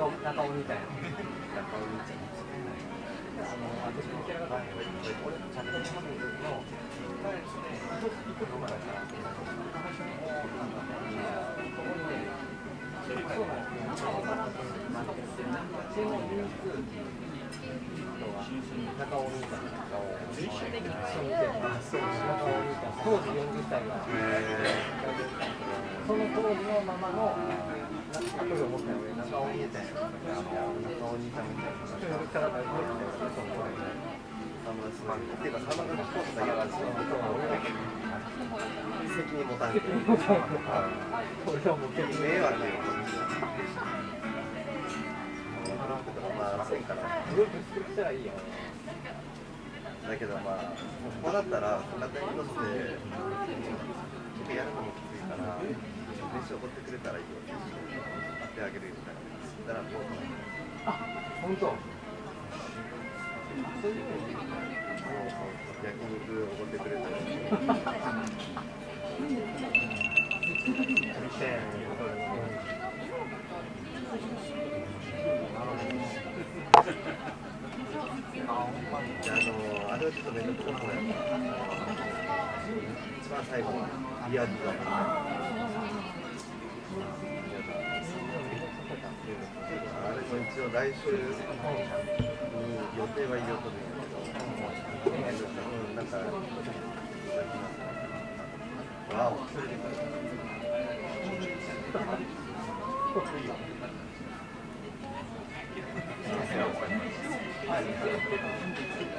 中尾中尾みたいな。中尾みたいな。あの私もキャラが俺チャットのハムの一個の前だから。そこにね、そうなんですよ。専門技術中尾みたいな。そうそう中尾みたいな。当時40歳が。その当時のままの。なこれ思ったよ俺中尾みたいな。あの中尾兄ちゃんみたいな。それから大丈夫だよ。そのこれ。あんまりすごいっていうかサマが聞こうとか言われて責任持たんけど俺はもう結構迷惑よまあだけどまあここだったら片手にとってちょっとやるのもきついから練習を取ってくれたらいいよ。てあげるみたいなだからこうあ、本当。そういうの焼肉おごってくれたらあのあれはちょっとめんどくさそうやから一番最後のリアルだ一応来週に予定は入れようと思うん。だけど、うん、なんか、わお。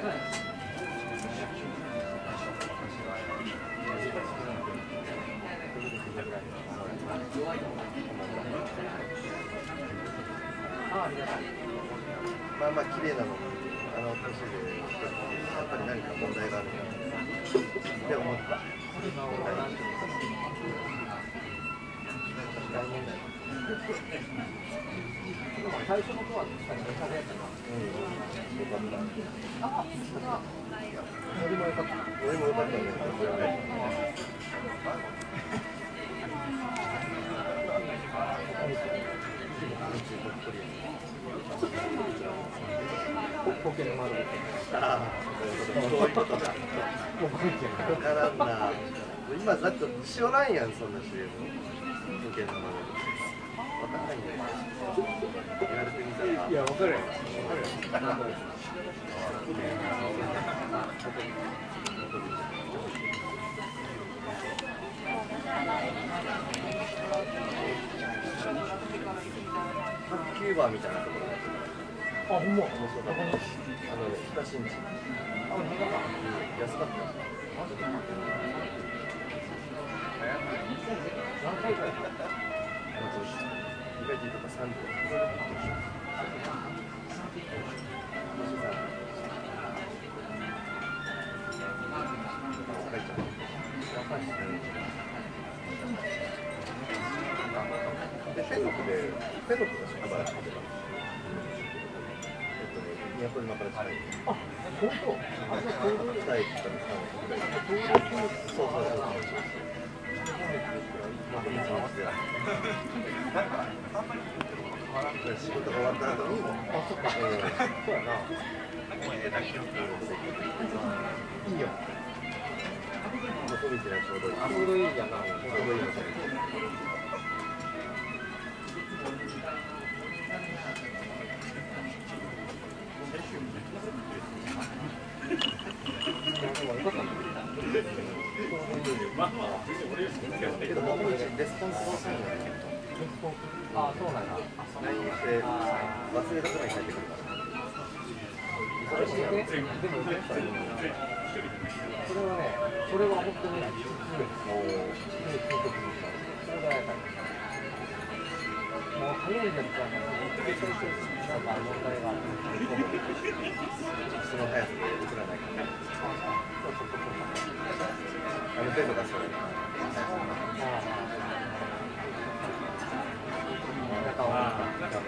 まあ綺麗なのに、あの年で、やっぱり何か問題があるなって思った。ポケの丸。ああ、そういうことか。もうこいつやわからんな。今だってしおらんやん、そんな CM。受けのままわからんよ。言われてみたら。いや、わかるよ。わかるよ。キューバみたいなところあ、ほんま。面白かった。あの、北新地。あ、ほんまか。安かった。何回かやった。意外とか3個。で、フェノクで、フェノクが宿場らして、えっとね、都島か。ら近い。あ、本当。あ、じゃあ、こういう。北駅か。ら3駅ぐらい。そうそうそうそう。仕事が終わった後にも、あ、そっか。うそうやな。いいよ。それじゃちょうどいい。ちょうどいい。ちょうどいいやでもよか。ったね。ちょうどいい。けど、あ、そうなんや。LINE して忘れたくらいに帰ってくるから。忙しいやろ。でも、でも、それはね、それは本当に、もう、それがやから。もう早い、なんか問題がある。その速さで送らないか。ある程度がそうだね。なんか、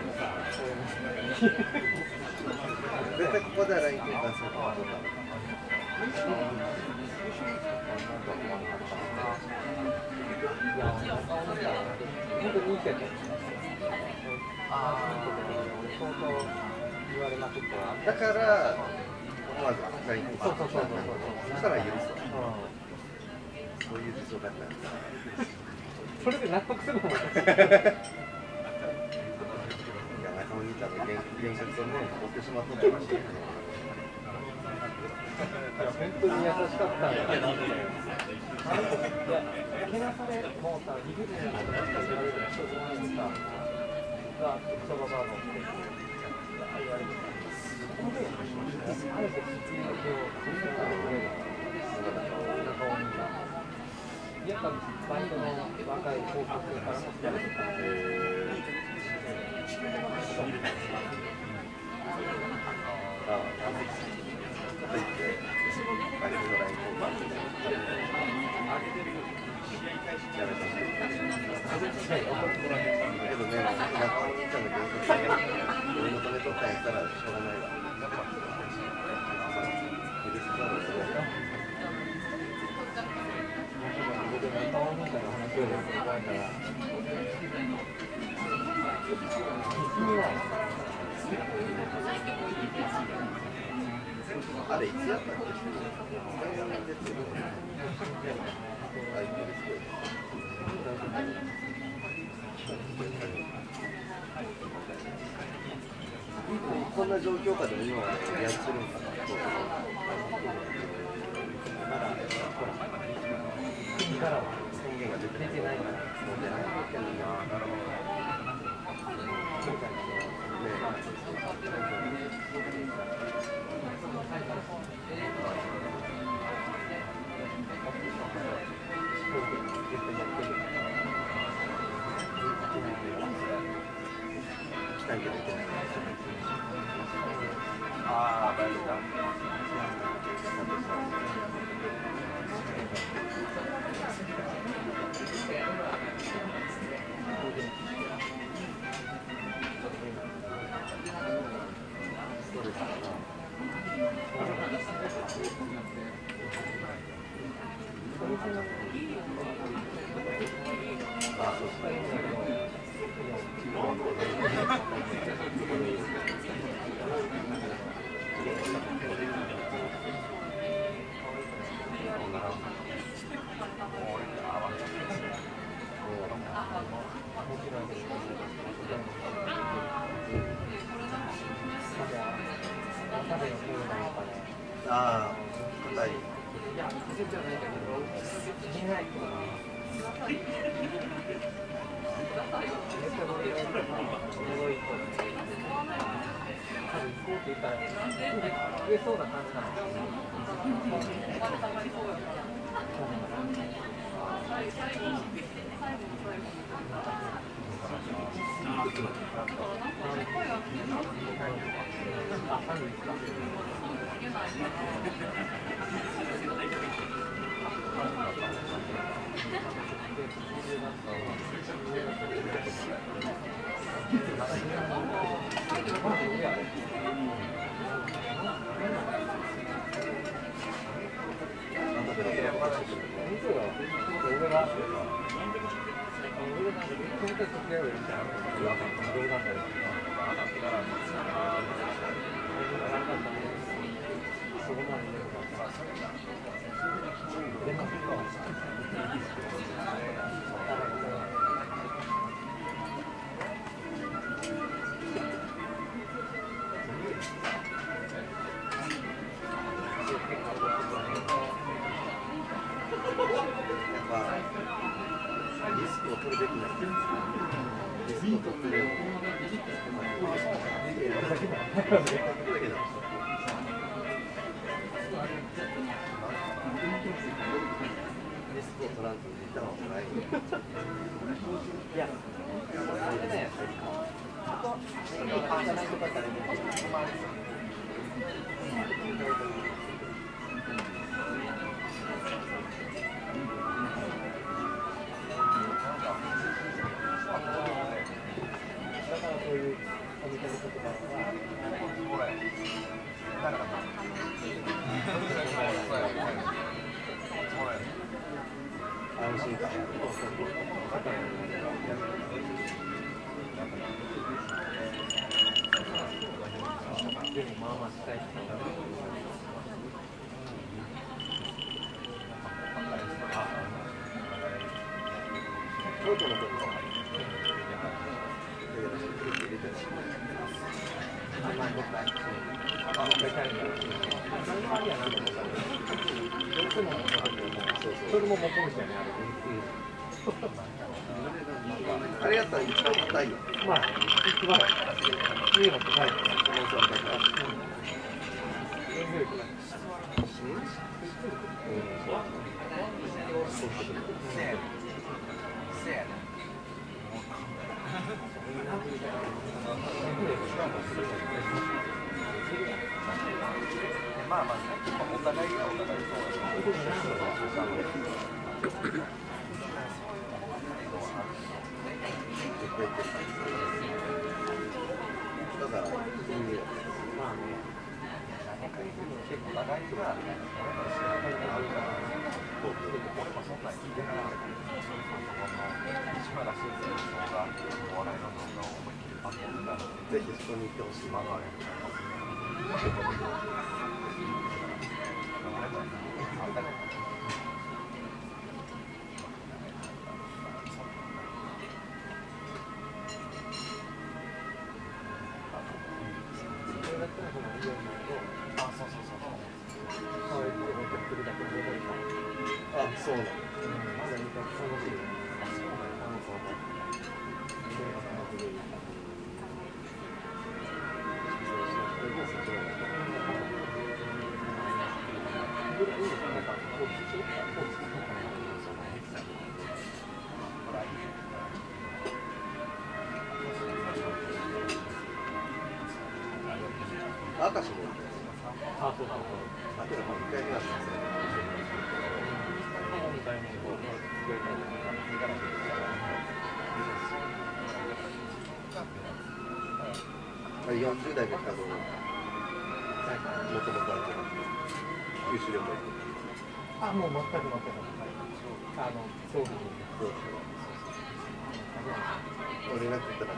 絶対ここでは LINE 交換すると。いや、なんか。ああ、相当言われまくって。だから、思わず LINE 交換そうそうそうそうそしたら許すわ。うそういう事情だったんです。それで納得するのも。いや、中尾兄ちゃんの現現実をね、追ってしまったと思いましたけど。本当に優しかったんやなって。いや、けなされ、もうさ、理不尽なことだって言われる人じゃないですか。が、そばばのって言われてた。そこで、あえて説明をするからくれる。中尾にさ。やっぱバイトの若い高校生からも言われてた。ああ、あれいつやったっ？こんな状況下でも今は、やってるんかな。ま出てないから。ああ、大丈夫だ。ああ、硬い。いや、全然ないんだけど、言えないとか。絶対俺がやるから、すごいと。多分行こうって言ったら、増えそうな感じなの。あ、三ですか。なんだけど、見てよ。俺がリスクを取るべきなんですリスクを取らんとリターンはもらえんよいや、それでね、ここ、いい感じじゃないとかだったらね、だからそれも元みたいにある。あれやったら一番硬いよまあ、一番、家の高いから、可能性は高い営業力がまあまあ、お互いがお互いそうだからいいよまあね、結構長いらないもそんなん聞いてなかったけど、その動画、お笑いの動画を思いっきりパッと見たら、ぜひそこに行ってほしい まあ明石もあ、そうだ、そうあけどもう一回目だったんですよだ。2回目こう、滑りたいとか。あれ40代の人ももともとある九州旅行あ、もう全く全く。あの、葬儀に。そうそう連絡来たら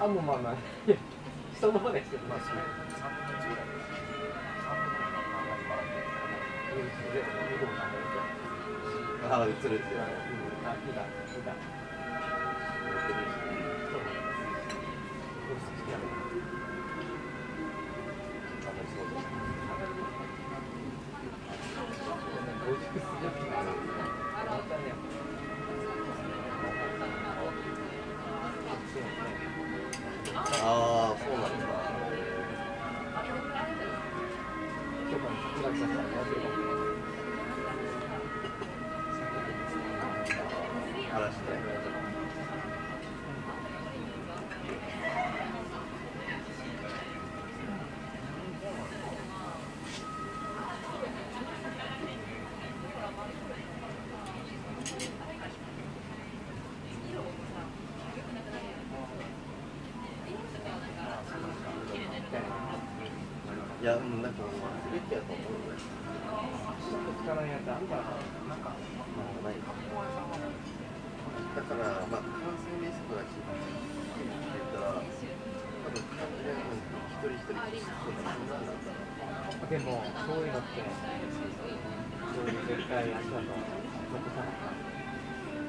あ、もうまあまあ、いや、そのままですけど、まあ、そう。ああ映るってあ、いいだ、いいだ。でもそういうのってそういう絶対足だと残さない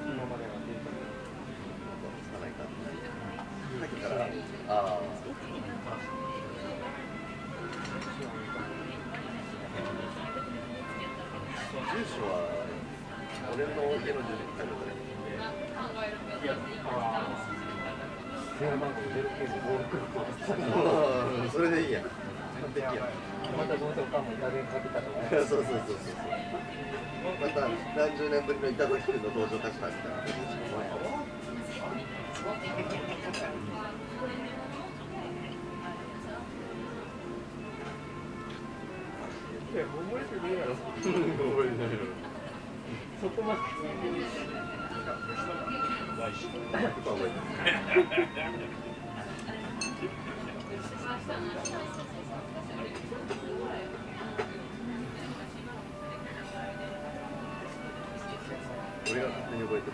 今までのデータで。つかないかってだからああ住所は俺の家の住所書いてあるそれでいいや完璧やまたどうせおかんもいた電かけたとかそうそうそうそうそうまた何十年ぶりの板崎君の登場化したみたいないや覚えてね。えやろ覚えてないよ。そこまで覚えてない俺が勝手に覚えてる。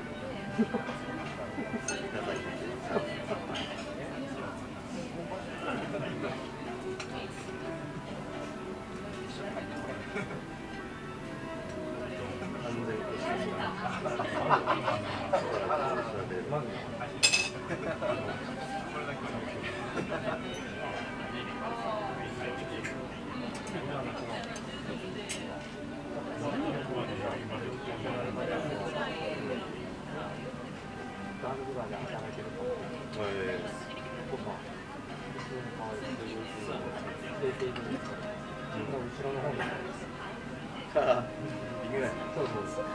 ガールズバーで働いてる子えとか後ろに可愛いという冷静にもう後ろの方にー、あ微妙やそうそう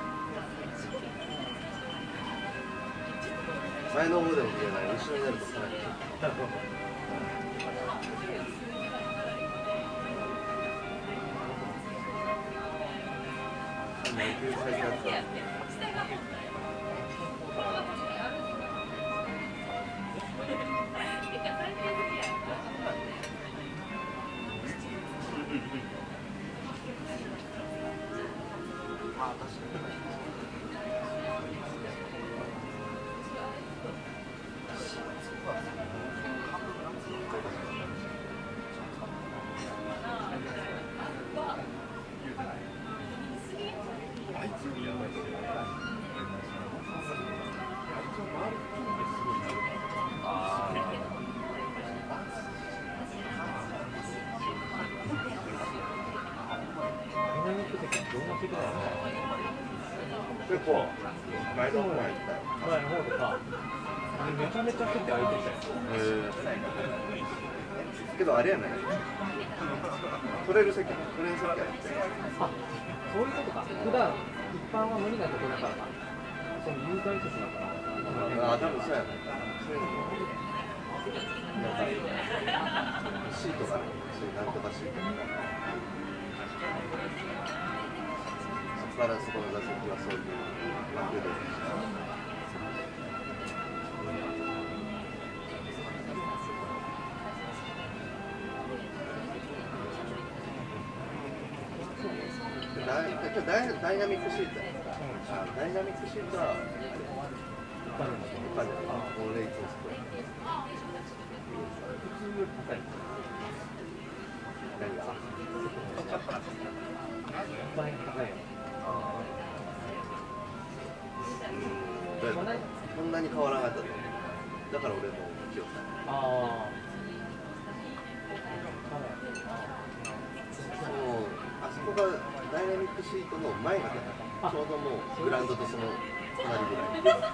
前の方でも見えない後ろになるとさらに野球最近あ前の方が行った前の方でさめちゃめちゃ席空いてたよけどあれやない取れる席取れる席やってあそういうことか普段一般は無理なとこだからかその有罪席だからああ多分そうやないそういうの。もなんかシートがねそういうなんとかシートパラそこの座席はそういう枠でダイダイナミックシートやあダイナミックシートは一般の一般的な俺いつもそこ普通より高い何が一万円高いようんどうやったそんなに変わらなかったと思う。だから俺も気をつけたあそのあそこがダイナミックシートの前がちょう。どもうグラウンドとその隣ぐらい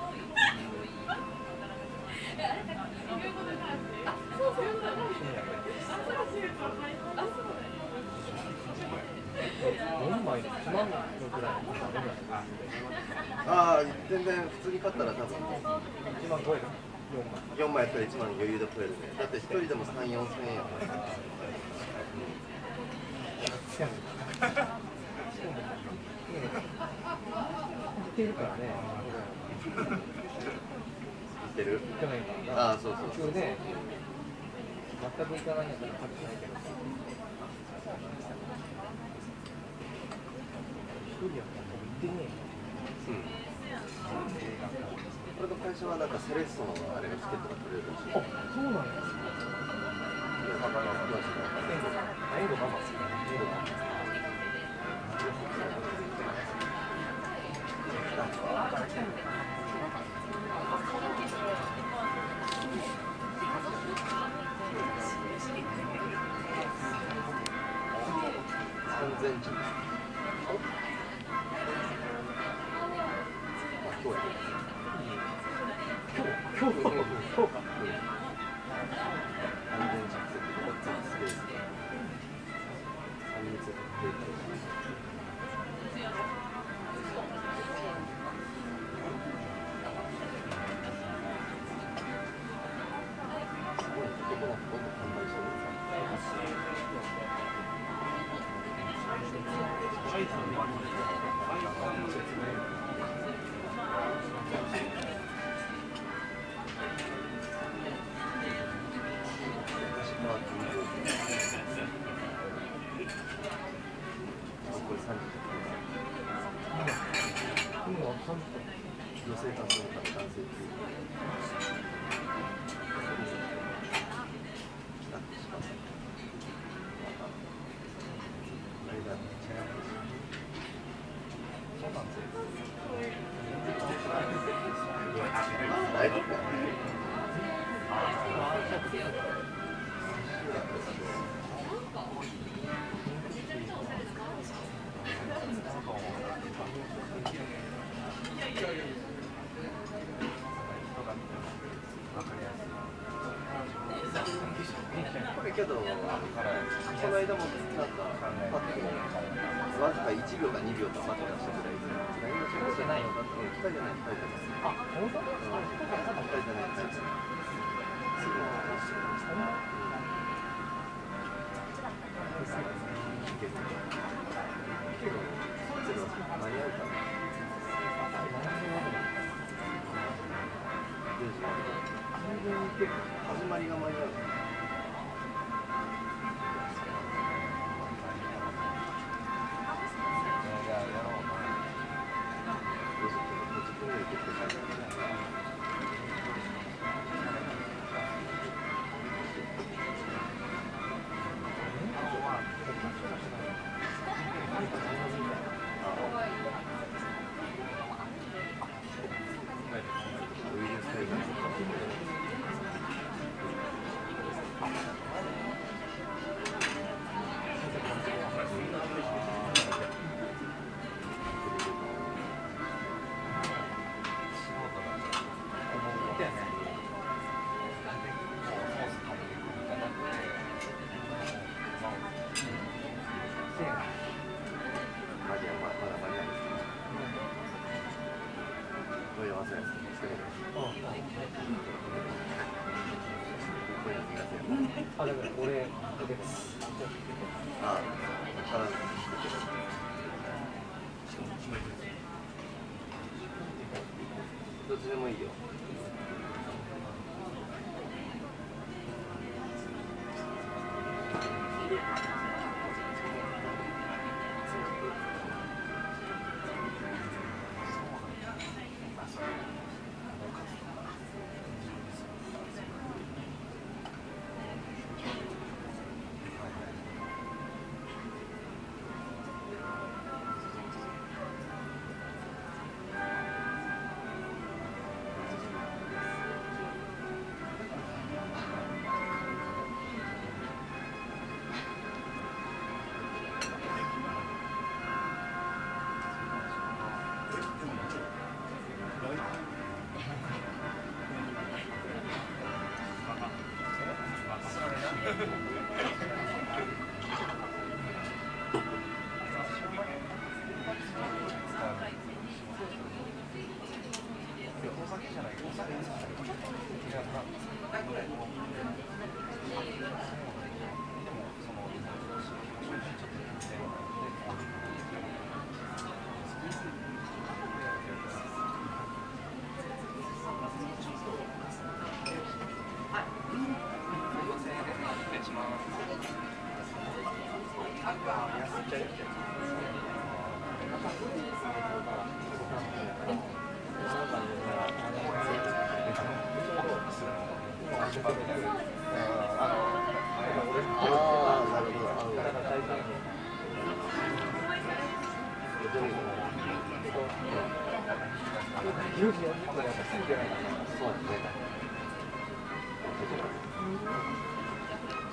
4枚で1万のぐらいああ全然普通に買ったら多分1万超える4枚4枚やったら1万余裕で食えるねだって1人でも3 4千円やからいけるからねいける去年からああそうそうそう。それで全く行かないんやったら価値ないけど。人やったらもう行ってねうん。これの会社はなんかセレッソのあれがチケットが取れるらしい。えあそうなんや。まあまあまあ詳し。くはエンドあエンドママ女性活動家の男性っていうけど、この間もなんか、パッと、わずか1秒か2秒か待ってたぐらいで、何も仕事じゃないよ。うん、機械じゃない、機械じゃない。あ本当うん、機械じゃない、機械じゃない。どっちでもいいよ。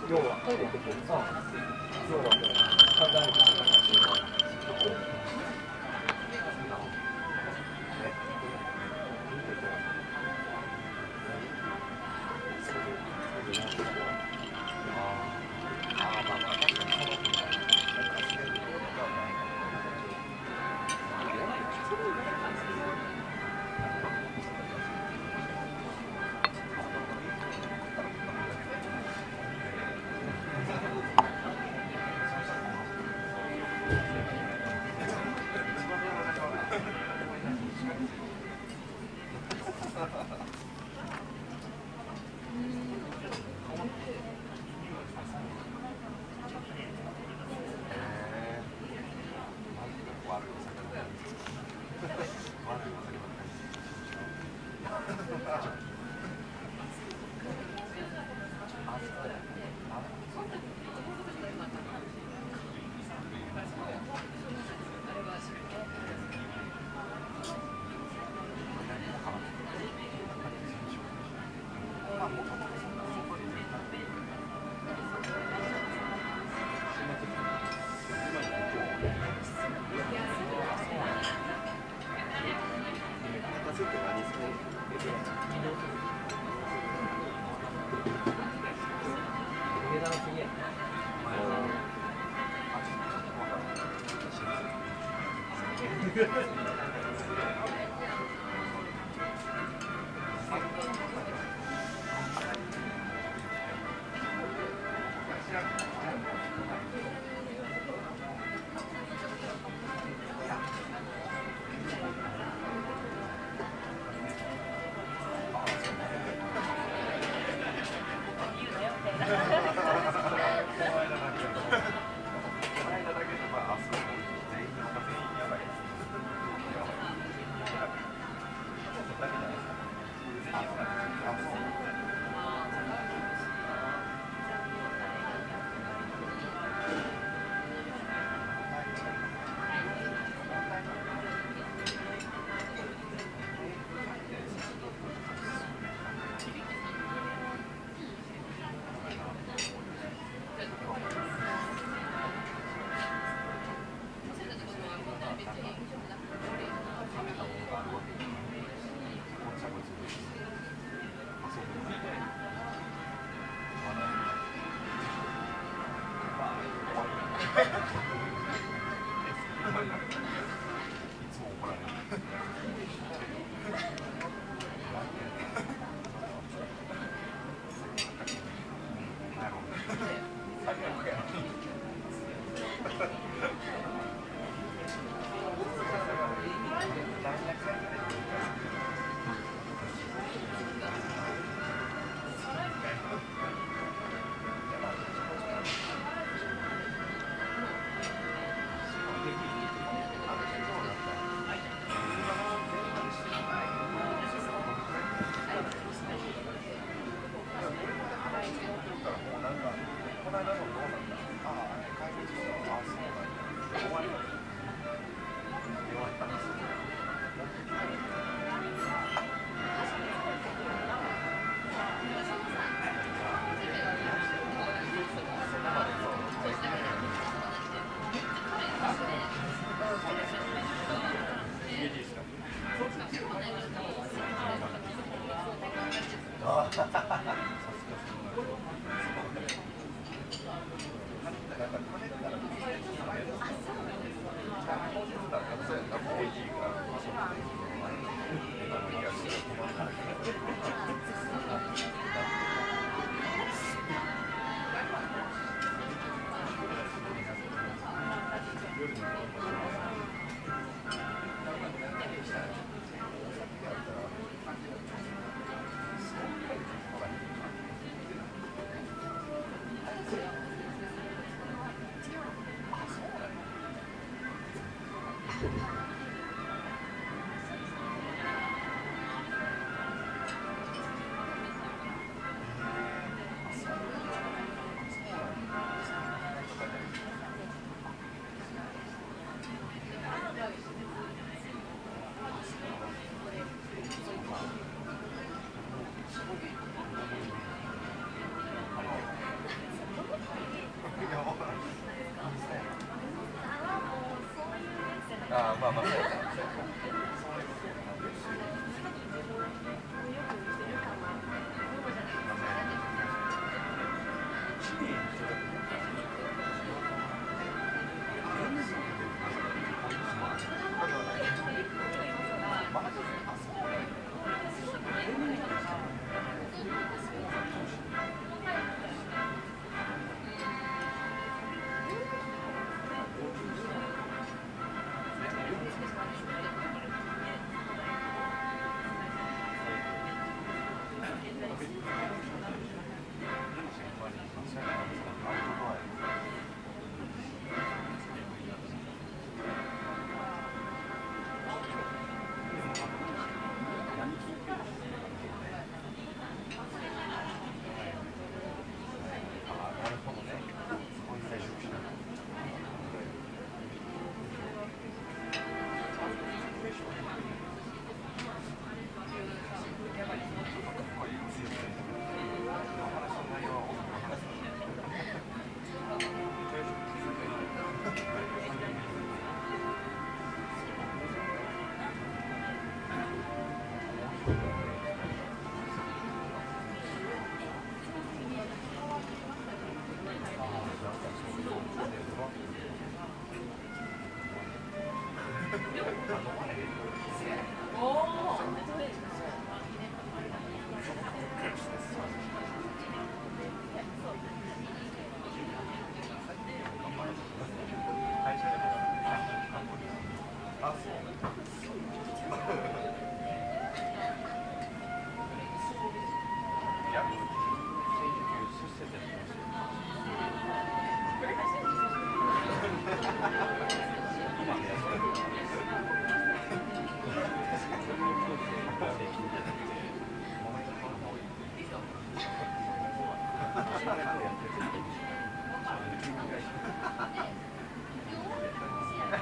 要はトイレ行ってくるさ要は Yeah.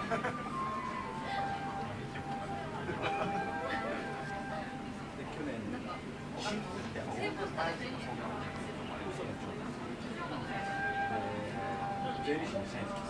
税理士の先生。